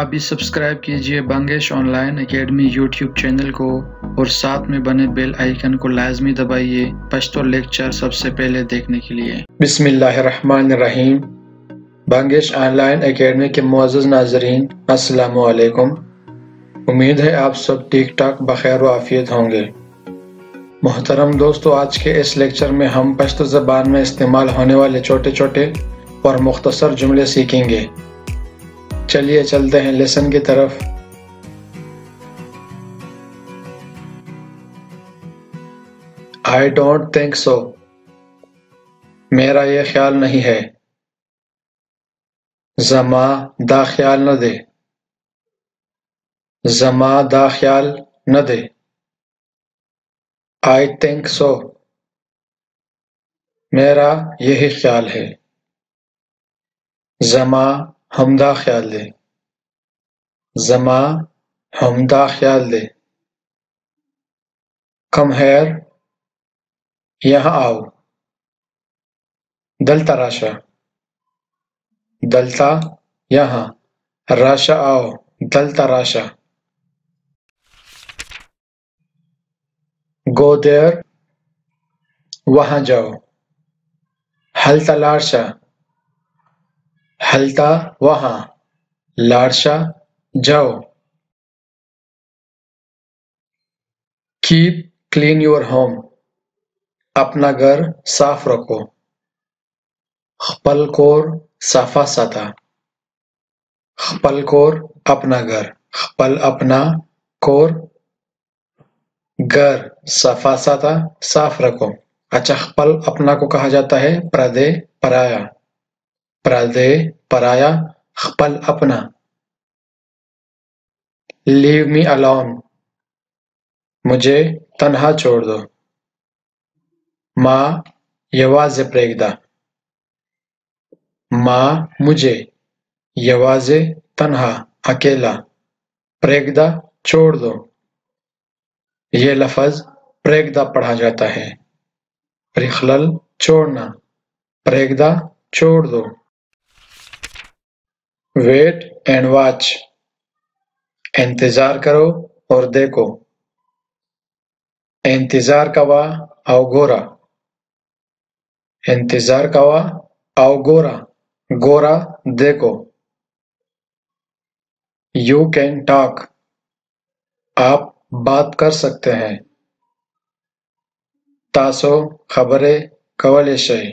ابھی سبسکرائب کیجیے Bangash online academy YouTube channel کو اور ساتھ میں بنے بیل آئیکن کو لازمی دبائیے پشتو لیکچر سب سے پہلے دیکھنے کے لیے۔ بسم اللہ الرحمن الرحیم۔ بنگش آن لائن اکیڈمی کے معزز ناظرین، السلام علیکم۔ امید ہے آپ سب ٹھیک ٹاک بخیر و عافیت ہوں گے۔ محترم دوستو، آج کے اس لیکچر میں ہم پشتو زبان میں استعمال ہونے والے چھوٹے چھوٹے اور مختصر جملے سیکھیں گے۔ چلیے، چلتے ہیں لیسن کی طرف۔ آئی ڈونٹ تھنک سو میرا یہ خیال نہیں ہے۔ زما دا خیال نہ دے۔ زما دا خیال نہ دے۔ آئی تھنک سو میرا یہی خیال ہے۔ زما ہمدا خیال دے۔ زما ہمدا خیال دے۔ کم ہیر یہاں آؤ۔ دلتا راشا۔ دلتا یہاں۔ راشا آؤ، دلتا راشا۔ گو دیر، وہاں جاؤ۔ ہلتا لارشا۔ ہلتا، وہاں لارشا جاؤ۔ کیپ کلین یور ہوم اپنا گھر صاف رکھو۔ خپل کور صافا ساتا۔ خپل کور اپنا گھر۔ خپل اپنا کور۔ گھر صافا ساتا، صاف رکھو۔ اچھا خپل اپنا کو کہا جاتا ہے، پردے، پرایا۔ پردے پرایا، خپل اپنا۔ لیو می الون مجھے تنہا چھوڑ دو۔ ماں یواز پریگدا ماں مجھے یواز تنہا، اکیلا۔ پریگدا چھوڑ دو۔ یہ لفظ پریگدا پڑھا جاتا ہے۔ رخلل چھوڑنا۔ پریگدا چھوڑ دو۔ ویٹ اینڈ واچ انتظار کرو اور دیکھو۔ انتظار کوا او گورا۔ انتظار کوا او گورا۔ گورا، دیکھو۔ یو کین ٹاک آپ بات کر سکتے ہیں۔ تاسو خبرے کولی شئ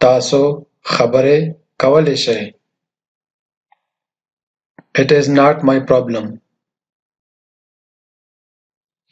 تاسو خبرے Kowal Ishii: It is not my problem,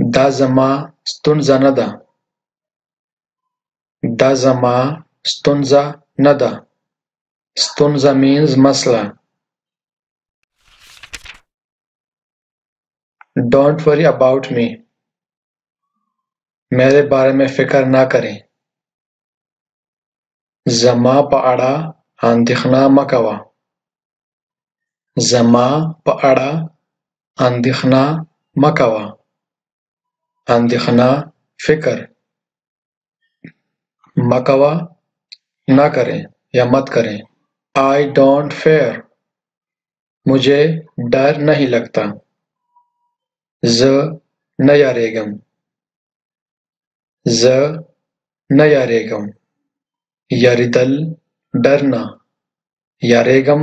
Dazama stunza nada. Dazama stunza nada. Stunza means masla. Don't worry about me. میرے بارے میں فکر نہ کریں۔ زما په اړه اندېښنه مه کوه زما په اړه اندېښنه مه کوه اندېښنه فکر۔ مه کوه نہ کریں یا مت کریں۔ I don't fear. مجھے ڈر نہیں لگتا۔ زه نه یریږم زه نه یارېږم یارېدل ډر نه یارېږم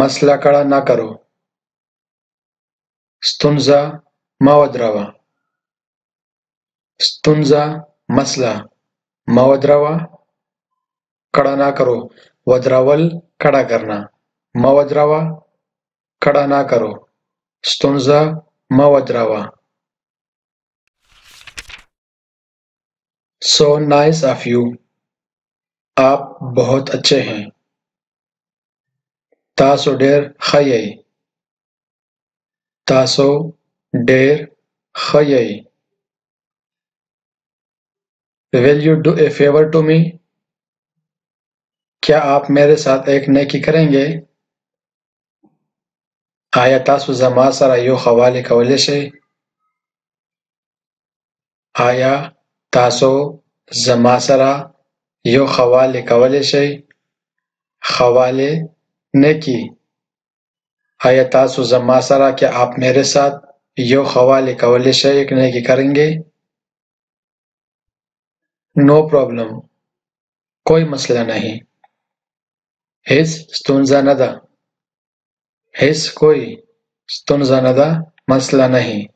مسئله کړه نه کرو. ستونزه مه ودروه. ستونزه مسئله مه ودروه. کړه نه کرو. ودرول کړه کرنا مه ودروه. کڑا نہ کرو۔ ستونزا ماودروا سو نائس آف یو آپ بہت اچھے ہیں۔ تاسو ډیر خیئی تاسو ډیر خیئی Will you do a favor to me? کیا آپ میرے ساتھ ایک نیکی کریں گے؟ آیا تاسو زما سره یو خواله کولی شئ؟ آیا تاسو زما سره یو خواله کولی شئ؟ خواله نیکی آیا تاسو زما سره کہ آپ میرے ساتھ یو خواله کولی شئ نیکی کریں گے نو پرابلم کوئی مسئلہ نہیں۔ هیڅ ستونزه نه ده هیڅ کوئی ستونزه مسئلہ نہیں۔